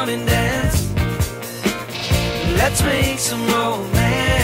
morning dance. Let's make some romance.